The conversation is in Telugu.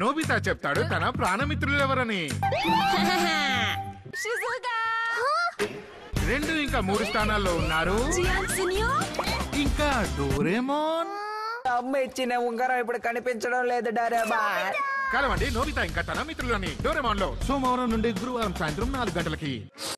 నోబితా చెప్తాడు తన ప్రాణమిత్రులెవరని. రెండు ఇంకా మూడు స్థానాల్లో ఉన్నారు. ఇంకా డోరేమోన్. అమ్మ ఇచ్చిన ఉంగరం ఇప్పుడు కనిపించడం లేదు డరేబా కలవండి నోబితా ఇంకా తన మిత్రులని. డోరేమోన్లో సోమవారం నుండి గురువారం సాయంత్రం నాలుగు గంటలకి.